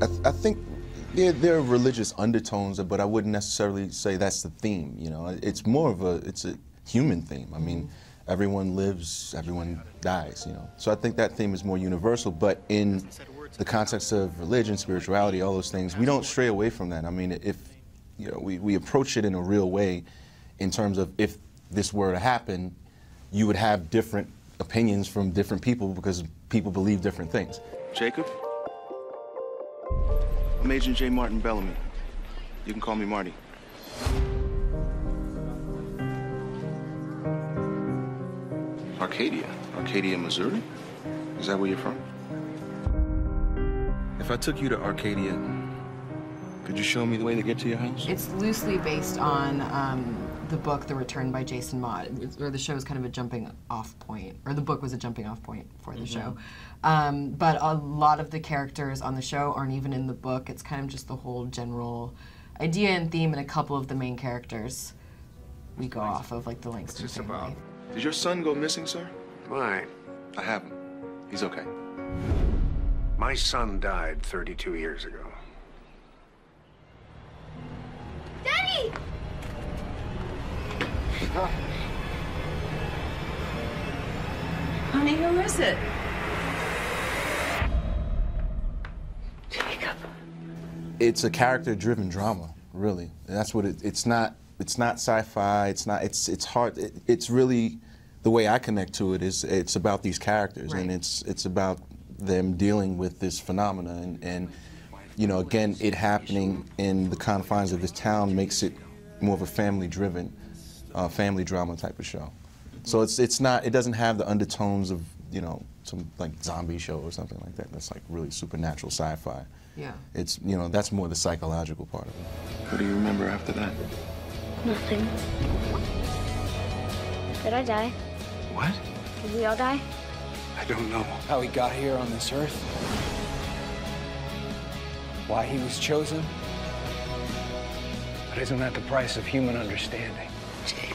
I, th- I think there, there are religious undertones, but I wouldn't necessarily say that's the theme. You know, it's more of a it's a human theme. I mean, everyone lives, everyone dies. You know, so I think that theme is more universal. But in the context of religion, spirituality, all those things, we don't stray away from that. I mean, if you know, we, we approach it in a real way, in terms of if this were to happen, you would have different opinions from different people because people believe different things. Jacob? I'm Agent J. Martin Bellamy. You can call me Marty. Arcadia? Arcadia, Missouri? Is that where you're from? If I took you to Arcadia, could you show me the way to get to your house? It's loosely based on um, the book The Return by Jason Mott, or the show is kind of a jumping off point, or the book was a jumping off point for the mm -hmm. show. Um, but a lot of the characters on the show aren't even in the book. It's kind of just the whole general idea and theme, and a couple of the main characters we go off of, like the Langston family. About? Did your son go missing, sir? Why? I haven't. He's okay. My son died 32 years ago. Daddy! Honey, who is it? Jacob. It's a character-driven drama, really. That's what it, it's not. It's not sci-fi. It's not. It's it's hard. It, it's really the way I connect to it is it's about these characters, right. and it's it's about them dealing with this phenomena, and, and you know, again, it happening in the confines of this town makes it more of a family-driven, uh, family drama type of show. So it's it's not. It doesn't have the undertones of you know some like zombie show or something like that. That's like really supernatural sci-fi. Yeah. It's you know that's more the psychological part of it. What do you remember after that? Nothing. Did I die? What? Did we all die? I don't know. How he got here on this earth. Why he was chosen. But isn't that the price of human understanding? Jake.